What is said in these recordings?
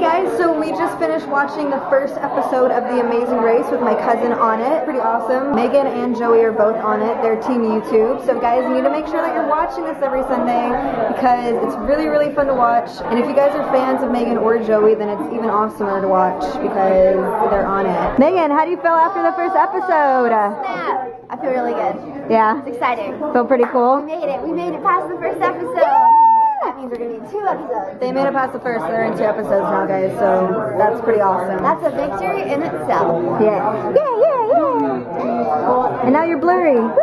guys, so we just finished watching the first episode of The Amazing Race with my cousin on it. Pretty awesome. Meghan and Joey are both on it. They're Team YouTube. So guys, you need to make sure that you're watching this every Sunday because it's really, really fun to watch. And if you guys are fans of Meghan or Joey, then it's even awesomer to watch because they're on it. Meghan, how do you feel after the first episode? Snap. I feel really good. Yeah? It's exciting. Feel pretty cool? We made it. We made it past the first episode. That means we're gonna be two episodes. They made it past the first. They're in two episodes now, guys. So that's pretty awesome. That's a victory in itself. Yeah. Yeah, yeah, yeah. And now you're blurry. Woo!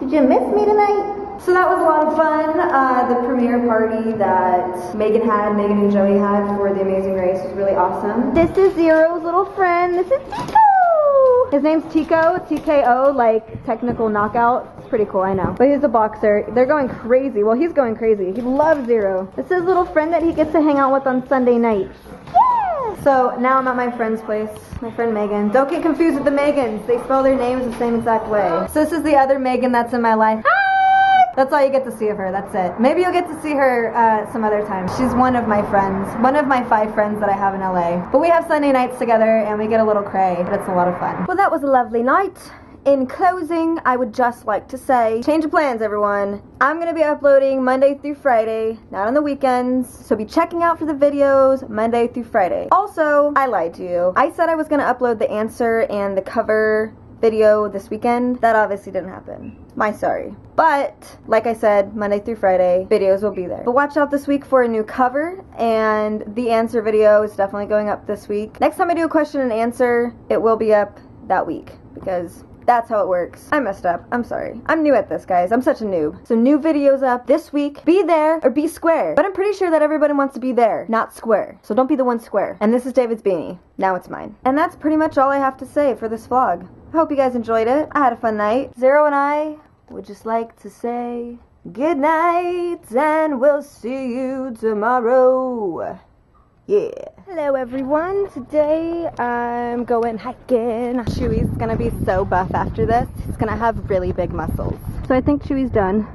Did you miss me tonight? So that was a lot of fun. Uh, the premiere party that Meghan had, Meghan and Joey had for The Amazing Race was really awesome. This is Zero's little friend. This is Tico. His name's Tico, TKO, like technical knockout. It's pretty cool, I know. But he's a boxer. They're going crazy. Well, he's going crazy. He loves Zero. This is his little friend that he gets to hang out with on Sunday night. Yeah! So now I'm at my friend's place, my friend Meghan. Don't get confused with the Meghans. They spell their names the same exact way. So this is the other Meghan that's in my life. Hi! That's all you get to see of her. That's it. Maybe you'll get to see her uh, some other time. She's one of my friends, one of my five friends that I have in LA. But we have Sunday nights together and we get a little cray, but it's a lot of fun. Well, that was a lovely night. In closing, I would just like to say, change of plans, everyone. I'm gonna be uploading Monday through Friday, not on the weekends. So be checking out for the videos Monday through Friday. Also, I lied to you. I said I was gonna upload the answer and the cover video this weekend. That obviously didn't happen. My sorry. But, like I said, Monday through Friday, videos will be there. But watch out this week for a new cover, and the answer video is definitely going up this week. Next time I do a question and answer, it will be up that week, because that's how it works. I messed up. I'm sorry. I'm new at this, guys. I'm such a noob. So new videos up this week. Be there or be square. But I'm pretty sure that everybody wants to be there, not square. So don't be the one square. And this is David's beanie. Now it's mine. And that's pretty much all I have to say for this vlog. I hope you guys enjoyed it. I had a fun night. Zero and I would just like to say good night and we'll see you tomorrow. Yeah. Hello everyone. Today I'm going hiking. Chewy's gonna be so buff after this. He's gonna have really big muscles. So I think Chewy's done.